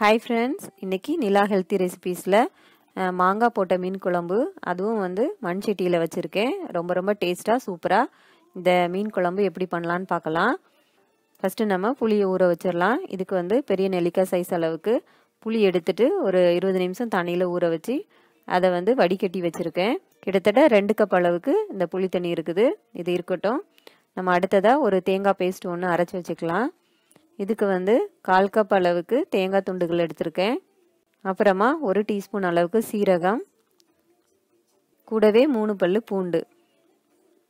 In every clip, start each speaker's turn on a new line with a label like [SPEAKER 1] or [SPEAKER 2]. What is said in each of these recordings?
[SPEAKER 1] Hi friends இன்றைக்கி நிலா healthy ரெசிபீஸில் மாங்காய் போட்ட மீன் குழம்பு அதுவும் வந்து மண் சட்டியில் வச்சுருக்கேன். ரொம்ப ரொம்ப டேஸ்ட்டாக சூப்பராக இந்த மீன் குழம்பு எப்படி பண்ணலான்னு பார்க்கலாம். ஃபஸ்ட்டு நம்ம புளியை ஊற வச்சிடலாம் இதுக்கு வந்து பெரிய நெல்லிக்காய் சைஸ் அளவுக்கு புளி எடுத்துட்டு ஒரு இருபது நிமிஷம் தண்ணியில் ஊற வச்சு அதை வந்து வடிகட்டி வச்சுருக்கேன். கிட்டத்தட்ட ரெண்டு கப் அளவுக்கு இந்த புளி தண்ணி இருக்குது. இது இருக்கட்டும். நம்ம அடுத்ததாக ஒரு தேங்காய் பேஸ்ட் ஒன்று அரைச்சி வச்சுக்கலாம். இதுக்கு வந்து கால் கப் அளவுக்கு தேங்காய் துண்டுகள் எடுத்திருக்கேன். அப்புறமா ஒரு டீஸ்பூன் அளவுக்கு சீரகம். கூடவே மூணு பல் பூண்டு.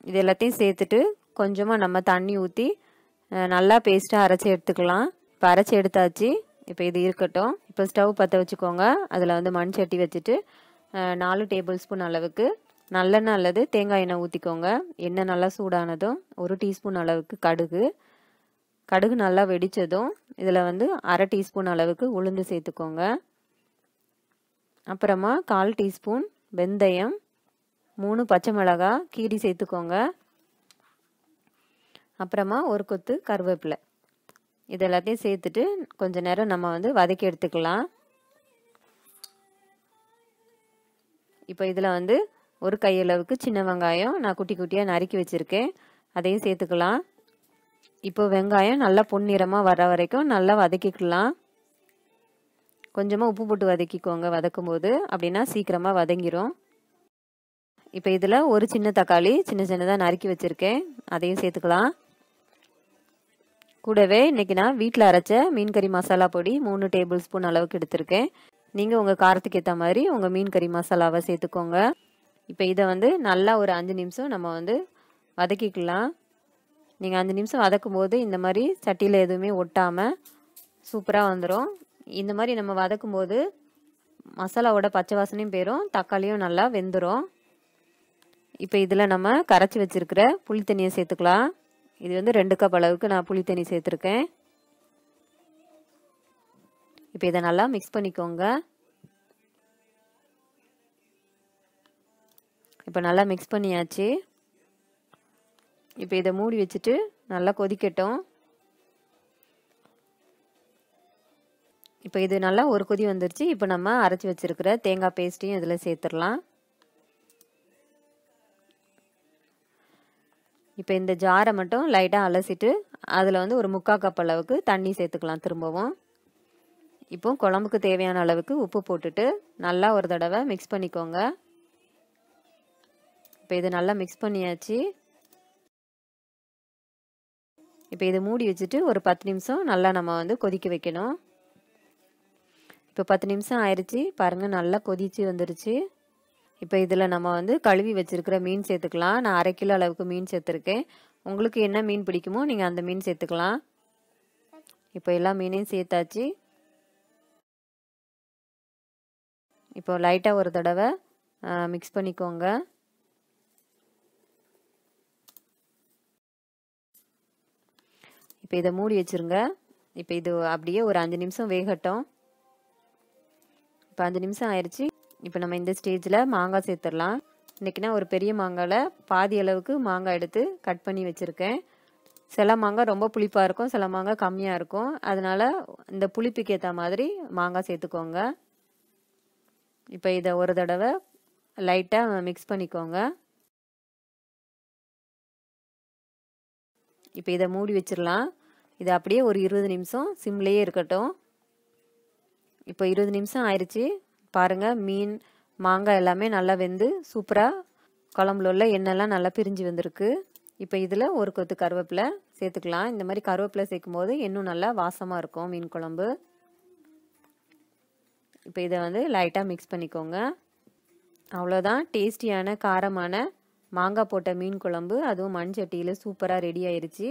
[SPEAKER 1] இது எல்லாத்தையும் சேர்த்துட்டு கொஞ்சமாக நம்ம தண்ணி ஊற்றி நல்லா பேஸ்ட்டாக அரைச்சி எடுத்துக்கலாம். இப்போ அரைச்சி எடுத்தாச்சு. இப்போ இது இருக்கட்டும். இப்போ ஸ்டவ் பற்ற வச்சுக்கோங்க. அதில் வந்து மண் சட்டி வச்சுட்டு நாலு டேபிள் ஸ்பூன் அளவுக்கு நல்லெண்ணெய் அல்லது தேங்காய் எண்ணெய் ஊற்றிக்கோங்க எண்ணெய் நல்லா சூடானதும் ஒரு டீஸ்பூன் அளவுக்கு கடுகு. கடுகு நல்லா வெடித்ததும் இதில் வந்து அரை டீஸ்பூன் அளவுக்கு உளுந்து சேர்த்துக்கோங்க. அப்புறமா கால் டீஸ்பூன் வெந்தயம் மூணு பச்சை மிளகாய் கீரி சேர்த்துக்கோங்க. அப்புறமா ஒரு கொத்து கருவேப்பிலை. இது எல்லாத்தையும் சேர்த்துட்டு கொஞ்ச நேரம் நம்ம வந்து வதக்கி எடுத்துக்கலாம். இப்போ இதில் வந்து ஒரு கையளவுக்கு சின்ன வெங்காயம் நான் குட்டி குட்டியாக நறுக்கி வச்சுருக்கேன். அதையும் சேர்த்துக்கலாம். இப்போ வெங்காயம் நல்லா பொன்னிறமாக வர வரைக்கும் நல்லா வதக்கிக்கலாம். கொஞ்சமாக உப்பு போட்டு வதக்கிக்கோங்க வதக்கும் போது அப்படின்னா சீக்கிரமாக வதங்கிரும். இப்போ இதில் ஒரு சின்ன தக்காளி சின்ன சின்னதாக நறுக்கி வச்சுருக்கேன். அதையும் சேர்த்துக்கலாம். கூடவே இன்றைக்கி நான் வீட்டில் அரைச்ச மீன் கறி மசாலா பொடி மூணு டேபிள் ஸ்பூன் அளவுக்கு எடுத்திருக்கேன். நீங்கள் உங்கள் காரத்துக்கு ஏற்ற மாதிரி உங்கள் மீன் கறி மசாலாவை சேர்த்துக்கோங்க. இப்போ இதை வந்து நல்லா ஒரு அஞ்சு நிமிஷம் நம்ம வந்து வதக்கிக்கலாம். நீங்கள் அஞ்சு நிமிஷம் வதக்கும் போது இந்த மாதிரி சட்டியில் எதுவுமே ஒட்டாமல் சூப்பராக வந்துடும் இந்த மாதிரி நம்ம வதக்கும் போது மசாலாவோட பச்சை வாசனையும் போயிடும் தக்காளியும் நல்லா வெந்துடும் இப்போ இதில் நம்ம கரைச்சி வச்சுருக்கிற புளி தண்ணியை சேர்த்துக்கலாம். இது வந்து ரெண்டு கப் அளவுக்கு நான் புளி தண்ணி சேர்த்துருக்கேன். இப்போ இதை நல்லா மிக்ஸ் பண்ணிக்கோங்க. இப்போ நல்லா மிக்ஸ் பண்ணியாச்சு. இப்போ இதை மூடி வச்சுட்டு நல்லா கொதிக்கட்டும். இப்போ இது நல்லா ஒரு கொதி வந்துருச்சு. இப்போ நம்ம அரைச்சி வச்சிருக்கிற தேங்காய் பேஸ்ட்டையும் இதில் சேர்த்துடலாம். இப்போ இந்த ஜாரை மட்டும் லைட்டாக அலசிட்டு அதில் வந்து ஒரு முக்கால் கப் அளவுக்கு தண்ணி சேர்த்துக்கலாம் திரும்பவும். இப்போ குழம்புக்கு தேவையான அளவுக்கு உப்பு போட்டுட்டு நல்லா ஒரு தடவை மிக்ஸ் பண்ணிக்கோங்க. இப்போ இது நல்லா மிக்ஸ் பண்ணியாச்சு. இப்போ இதை மூடி வச்சுட்டு ஒரு பத்து நிமிஷம் நல்லா நம்ம வந்து கொதிக்க வைக்கணும். இப்போ பத்து நிமிஷம் ஆயிடுச்சு பாருங்கள் நல்லா கொதிச்சு வந்துருச்சு. இப்போ இதில் நம்ம வந்து கழுவி வச்சுருக்கிற மீன் சேர்த்துக்கலாம். நான் அரை கிலோ அளவுக்கு மீன் சேர்த்துருக்கேன். உங்களுக்கு என்ன மீன் பிடிக்குமோ நீங்கள் அந்த மீன் சேர்த்துக்கலாம். இப்போ எல்லா மீனையும் சேர்த்தாச்சு. இப்போ லைட்டாக ஒரு தடவை மிக்ஸ் பண்ணிக்கோங்க. இப்போ இதை மூடி வச்சுருங்க. இப்போ இது அப்படியே ஒரு அஞ்சு நிமிஷம் வேகட்டும். இப்போ அஞ்சு நிமிஷம் ஆயிடுச்சு இப்போ நம்ம இந்த ஸ்டேஜில் மாங்காய் சேர்த்துடலாம். இன்றைக்கினா ஒரு பெரிய மாங்காயில் பாதி அளவுக்கு மாங்காய் எடுத்து கட் பண்ணி வச்சுருக்கேன். சில மாங்காய் ரொம்ப புளிப்பாக இருக்கும் சில மாங்காய் கம்மியாக இருக்கும். அதனால் இந்த புளிப்புக்கு ஏற்ற மாதிரி மாங்காய் சேர்த்துக்கோங்க. இப்போ இதை ஒரு தடவை லைட்டாக மிக்ஸ் பண்ணிக்கோங்க. இப்போ இதை மூடி வச்சிடலாம். இது அப்படியே ஒரு இருபது நிமிஷம் சிம்லேயே இருக்கட்டும். இப்போ இருபது நிமிஷம் ஆயிடுச்சு பாருங்கள் மீன் மாங்காய் எல்லாமே நல்லா வெந்து சூப்பராக குழம்புல உள்ள எண்ணெய்லாம் நல்லா பிரிஞ்சு வந்திருக்கு. இப்போ இதில் ஒரு கொத்து கருவேப்பிலை சேர்த்துக்கலாம். இந்த மாதிரி கருவேப்பிலை சேர்க்கும் போது இன்னும் நல்லா வாசமாக இருக்கும் மீன் குழம்பு. இப்போ இதை வந்து லைட்டாக மிக்ஸ் பண்ணிக்கோங்க. அவ்வளோதான் டேஸ்டியான காரமான மாங்காய் போட்ட மீன் குழம்பு. அதுவும் மண் சட்டியில் சூப்பராக ரெடி ஆயிடுச்சு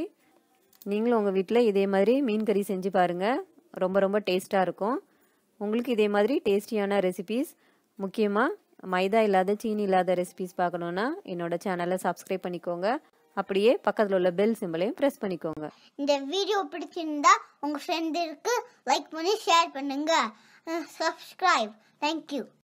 [SPEAKER 1] நீங்களும் உங்கள் வீட்டில் இதே மாதிரி மீன் கறி செஞ்சு பாருங்கள் ரொம்ப ரொம்ப டேஸ்ட்டாக இருக்கும். உங்களுக்கு இதே மாதிரி டேஸ்டியான ரெசிபீஸ் முக்கியமாக மைதா இல்லாத சீனி இல்லாத ரெசிபீஸ் பார்க்கணுன்னா என்னோடய சேனலை சப்ஸ்கிரைப் பண்ணிக்கோங்க. அப்படியே பக்கத்தில் உள்ள பெல் சிம்பிளையும் ப்ரெஸ் பண்ணிக்கோங்க.
[SPEAKER 2] இந்த வீடியோ பிடிச்சிருந்தா உங்கள் ஃப்ரெண்டுக்கு லைக் பண்ணி ஷேர் பண்ணுங்கள் சப்ஸ்கிரைப் தேங்க்யூ